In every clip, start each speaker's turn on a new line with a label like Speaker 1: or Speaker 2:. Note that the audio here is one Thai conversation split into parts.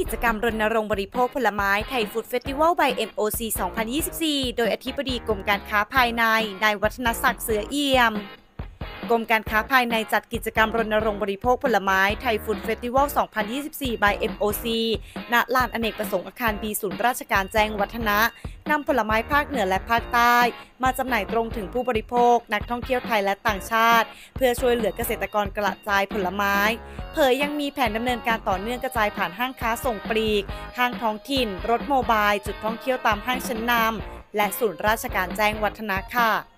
Speaker 1: กิจกรรมรณรงค์บริโภคผลไม้ไทยฟู้ดเฟสติวัล by MOC 2024 โดยอธิบดีกรมการค้าภายใน นายวัฒนศักดิ์เสือเอี่ยม กรมการค้าภายในจัดกิจกรรมรณรงค์บริโภคผลไม้ไทยฟู้ดเฟสติวัล 2024 by MOC ณ ลานอเนกประสงค์อาคารบีศูนย์ราชการแจ้งวัฒนะนำผลไม้ภาคเหนือและภาคใต้ มาจำหน่ายตรงถึงผู้บริโภค นักท่องเที่ยวไทยและต่างชาติ เพื่อช่วยเหลือเกษตรกรกระจายผลไม้ ผยยังมีแผนดำเนินการต่อเนื่องกระจายผ่านห้างค้าส่งปลีก ห้างท้องถิ่น รถโมบาย จุดท่องเที่ยวตามห้างชั้นนำและศูนย์ราชการแจ้งวัฒนะค่ะ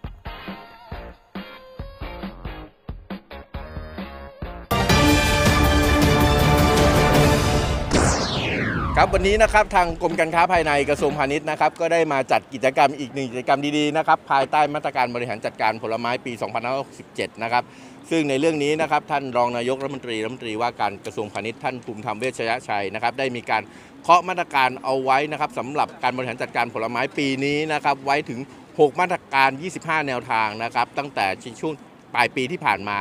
Speaker 2: ครับวันนี้นะครับทางกรมการค้าภายในกระทรวงพาณิชย์นะครับก็ได้มาจัดกิจกรรมอีกหนึ่งกิจกรรมดีๆนะครับภายใต้มาตรการบริหารจัดการผลไม้ปี 2567 นะครับซึ่งในเรื่องนี้นะครับท่านรองนายกรัฐมนตรีรัฐมนตรีว่าการกระทรวงพาณิชย์ท่านภูมิธรรมเวชยชัยนะครับได้มีการเคาะมาตรการเอาไว้นะครับสำหรับการบริหารจัดการผลไม้ปีนี้นะครับไว้ถึง 6 มาตรการ 25 แนวทางนะครับตั้งแต่ช่วงปลายปีที่ผ่านมา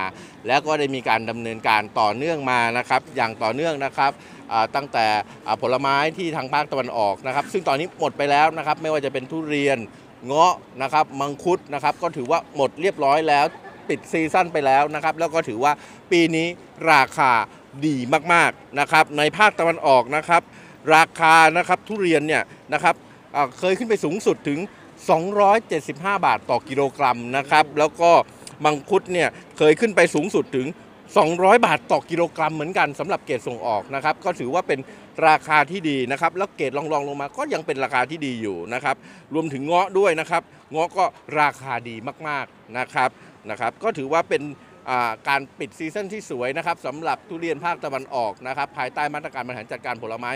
Speaker 2: แล้วก็ได้มีการดำเนินการต่อเนื่องมานะครับอย่างต่อเนื่องนะครับ ตั้งแต่ผลไม้ที่ทางภาคตะวันออกนะครับ ซึ่งตอนนี้หมดไปแล้วนะครับ ไม่ว่าจะเป็นทุเรียนเงาะนะครับมังคุดนะครับ ก็ถือว่าหมดเรียบร้อยแล้วปิดซีซั่นไปแล้วนะครับ แล้วก็ถือว่าปีนี้ราคาดีมากๆนะครับ ในภาคตะวันออกนะครับ ราคานะครับทุเรียนเนี่ยนะครับเคยขึ้นไปสูงสุดถึง 275 บาทต่อกิโลกรัมนะครับ แล้วก็มังคุดเนี่ยเคยขึ้นไปสูงสุดถึง 200 บาทต่อกิโลกรัมเหมือนกันสำหรับเกรดส่งออกนะครับก็ถือว่าเป็นราคาที่ดีนะครับแล้วเกรดรองๆลงมาก็ยังเป็นราคาที่ดีอยู่นะครับรวมถึงเงาะด้วยนะครับเงาะก็ราคาดีมากๆนะครับนะครับก็ถือว่าเป็นการปิดซีซั่นที่สวยนะครับสำหรับทุเรียนภาคตะวันออกนะครับภายใต้มาตรการบริหารจัดการผลไม้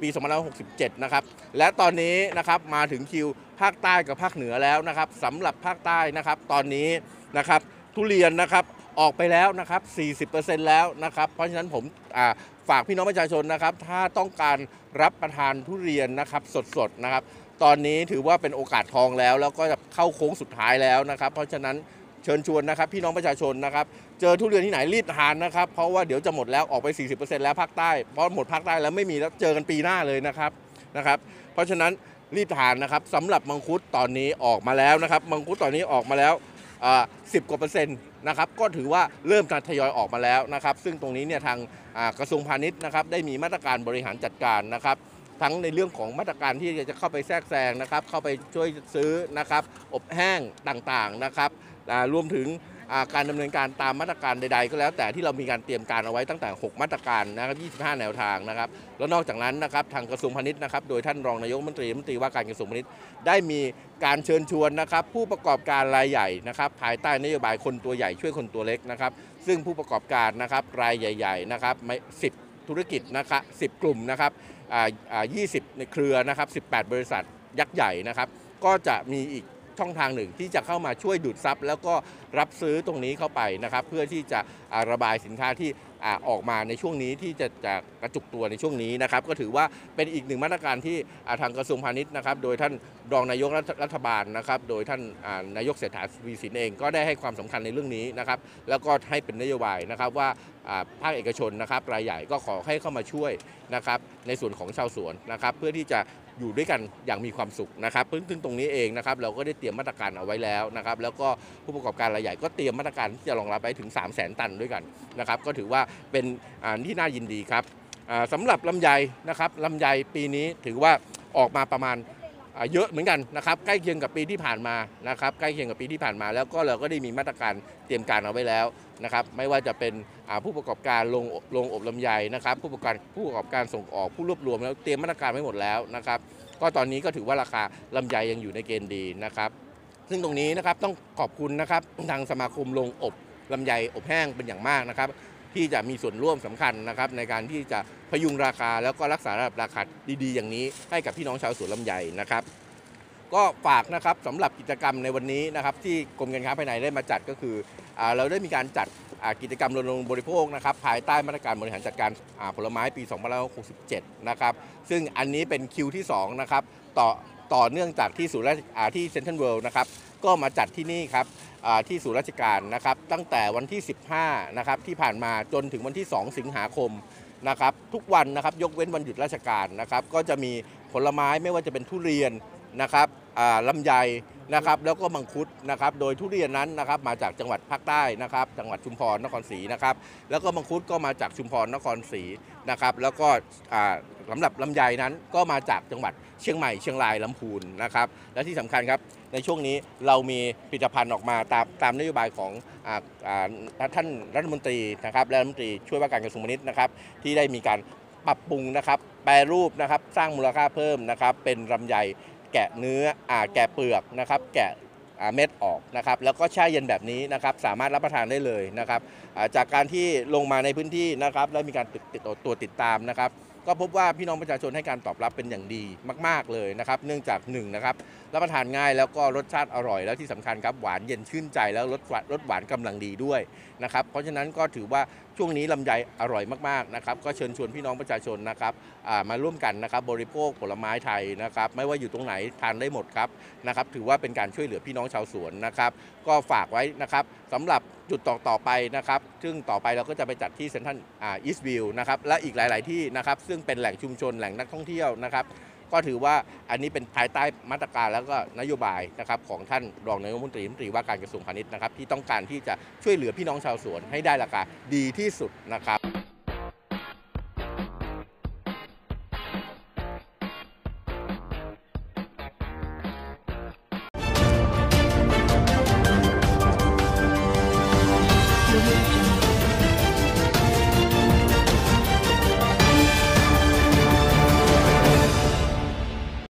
Speaker 2: ปี2567 นะครับ และตอนนี้นะครับมาถึงคิวภาคใต้กับภาคเหนือแล้วนะครับสำหรับภาคใต้นะครับ ตอนนี้นะครับทุเรียนนะครับ ออกไปแล้วนะครับ 40%แล้วนะครับ เพราะฉะนั้นผมฝากพี่น้องประชาชนนะครับ ถ้าต้องการรับประทานทุเรียนนะครับสดๆนะครับ ตอนนี้ถือว่าเป็นโอกาสทองแล้ว แล้วก็จะเข้าโค้งสุดท้ายแล้วนะครับ เพราะฉะนั้นเชิญชวนนะครับพี่น้องประชาชนนะครับ เจอทุเรียนที่ไหนรีบทานนะครับ เพราะว่าเดี๋ยวจะหมดแล้วออกไป 40%แล้วภาคใต้เพราะหมดภาคใต้แล้วไม่มีแล้วเจอกันปีหน้าเลยนะครับนะครับ เพราะฉะนั้นรีบทานนะครับสำหรับมังคุดตอนนี้ออกมาแล้วนะครับ มังคุดตอนนี้ออกมาแล้ว สิบกว่าเปอร์เซ็นต์นะครับก็ถือว่าเริ่มการทยอยออกมาแล้วนะครับ ซึ่งตรงนี้เนี่ยทางกระทรวงพาณิชย์นะครับได้มีมาตรการบริหารจัดการนะครับทั้งในเรื่องของมาตรการที่จะเข้าไปแทรกแซงนะครับ เข้าไปช่วยซื้อนะครับ อบแห้งต่างๆนะครับรวมถึง การดำเนินการตามมาตรการใด ๆ ก็แล้วแต่ที่เรามีการเตรียมการเอาไว้ตั้งแต่ 6 มาตรการนะครับ 25 แนวทางนะครับ แล้วนอกจากนั้นนะครับทางกระทรวงพาณิชย์นะครับ โดยท่านรองนายกรัฐมนตรีรัฐมนตรีว่าการกระทรวงพาณิชย์ได้มีการเชิญชวนนะครับ ผู้ประกอบการรายใหญ่นะครับภายใต้นโยบายคนตัวใหญ่ช่วยคนตัวเล็กนะครับ ซึ่งผู้ประกอบการนะครับรายใหญ่ ๆ นะครับไม่10ธุรกิจนะครับ10กลุ่มนะครับอ่าอ่า20ในเครือนะครับ 18 บริษัทยักษ์ใหญ่นะครับ ก็จะมีอีก ช่องทางหนึ่ง ที่จะเข้ามาช่วยดูดซับแล้วก็รับซื้อตรงนี้เข้าไปนะครับ เพื่อที่จะระบายสินค้าที่อออกมาในช่วงนี้ที่จะจะกระจุกตัวในช่วงนี้นะครับ ก็ถือว่าเป็นอีกหนึ่งมาตรการที่ทางกระทรวงพาณิชย์นะครับ โดยท่านรองนายกรัฐรัฐบาลนะครับ โดยท่านนายกเศรษฐาวีสินเองก็ได้ให้ความสำคัญในเรื่องนี้นะครับ แล้วก็ให้เป็นนโยบายนะครับว่าภาคเอกชนนะครับรายใหญ่ก็ขอให้เข้ามาช่วยนะครับในส่วนของชาวสวนนะครับ เพื่อที่จะ อยู่ด้วยกันอย่างมีความสุขนะครับซึ่งซึ่งตรงนี้เองนะครับเราก็ได้เตรียมมาตรการเอาไว้แล้วนะครับแล้วก็ผู้ประกอบการรายใหญ่ก็เตรียมมาตรการที่จะรองรับไปถึง 3 0 0 0 0 0ตันด้วยกันนะครับก็ถือว่าเป็นอ่าที่น่ายินดีครับสำหรับลำไยนะครับลำไยปีนี้ถือว่าออกมาประมาณ เยอะเหมือนกันนะครับใกล้เคียงกับปีที่ผ่านมานะครับใกล้เคียงกับปีที่ผ่านมา แล้วก็เราก็ได้มีมาตรการเตรียมการเอาไว้แล้วนะครับไม่ว่าจะเป็นผู้ประกอบการลงลงอบลำไยนะครับผู้ประกอบการผู้ประกอบการส่งออกผู้รวบรวมแล้วเตรียมมาตรการไว้หมดแล้วนะครับก็ตอนนี้ก็ถือว่าราคาลำไยยังอยู่ในเกณฑ์ดีนะครับซึ่งตรงนี้นะครับต้องขอบคุณนะครับทางสมาคมลงอบลำไยอบแห้งเป็นอย่างมากนะครับ ที่จะมีส่วนร่วมสำคัญนะครับในการที่จะพยุงราคาแล้วก็รักษาระดับราคาดีๆ อย่างนี้ ให้กับพี่น้องชาวสวนลำไยนะครับ ก็ฝากนะครับสำหรับกิจกรรมในวันนี้นะครับที่กรมการค้าภายในได้มาจัดก็คืออเราได้มีการจัดกิจกรรมรณรงค์บริโภคนะครับภายใต้มาตรการบริหารจัดการผลไม้ปี 2567 นะครับซึ่งอันนี้เป็นคิวที่2นะครับต่อ ต่อเนื่องจากที่ศูนย์ราชอ่าที่เซ็นทรัลเวิลด์นะครับก็มาจัดที่นี่ครับที่ศูนย์ราชการนะครับตั้งแต่วันที่ 15นะครับที่ผ่านมาจนถึงวันที่ 2 สิงหาคมนะครับทุกวันนะครับยกเว้นวันหยุดราชการนะครับก็จะมีผลไม้ไม่ว่าจะเป็นทุเรียนนะครับลำไย นะครับแล้วก็มังคุดนะครับโดยทุเรียนนั้นนะครับมาจากจังหวัดภาคใต้นะครับจังหวัดชุมพรนครศรีนะครับแล้วก็มังคุดก็มาจากชุมพรนครศรีนะครับแล้วก็สำหรับลำไยนั้นก็มาจากจังหวัดเชียงใหม่เชียงรายลำพูนนะครับและที่สำคัญครับในช่วงนี้เรามีผลิตภัณฑ์ออกมาตามตามนโยบายของออท่านรัฐมนตรีนะครับและรัฐมนตรีช่วยว่าการกระทรวงพาณิชย์นะครับที่ได้มีการปรับปรุงนะครับแปรรูปนะครับสร้างมูลค่าเพิ่มนะครับเป็นลำไย แกะเนื้ออ่าแกะเปลือกนะครับ แกะเม็ดออกนะครับ แล้วก็แช่เย็นแบบนี้นะครับ สามารถรับประทานได้เลยนะครับ จากการที่ลงมาในพื้นที่นะครับแล้วมีการติดติดตรวจติดตามนะครับก็พบว่าพี่น้องประชาชนให้การตอบรับเป็นอย่างดีมาก ๆเลยนะครับเนื่องจากหนึ่งนะครับรับประทานง่ายแล้วก็รสชาติอร่อยแล้วที่สำคัญครับหวานเย็นชื่นใจแล้วรสหวานรสหวานกำลังดีด้วยนะครับเพราะฉะนั้นก็ถือว่าช่วงนี้ลำไยอร่อยมากๆนะครับก็เชิญชวนพี่น้องประชาชนนะครับมาร่วมกันนะครับบริโภคผลไม้ไทยนะครับไม่ว่าอยู่ตรงไหนทานได้หมดครับนะครับถือว่าเป็นการช่วยเหลือพี่น้องชาวสวนนะครับก็ฝากไว้นะครับสำหรับจุดต่อต่อไปนะครับ ซึ่งต่อไปเราก็จะไปจัดที่เซ็นทรัลอีสต์วิวนะครับ และอีกหลาย ๆ ที่นะครับ ซึ่งเป็นแหล่งชุมชนแหล่งนักท่องเที่ยวนะครับ ก็ถือว่าอันนี้เป็นภายใต้มาตรการแล้วก็นโยบายนะครับของท่านรองนายกรัฐมนตรีรัฐมนตรีว่าการกระทรวงพาณิชย์นะครับที่ต้องการที่จะช่วยเหลือพี่น้องชาวสวนให้ได้ราคาดีที่สุดนะครับ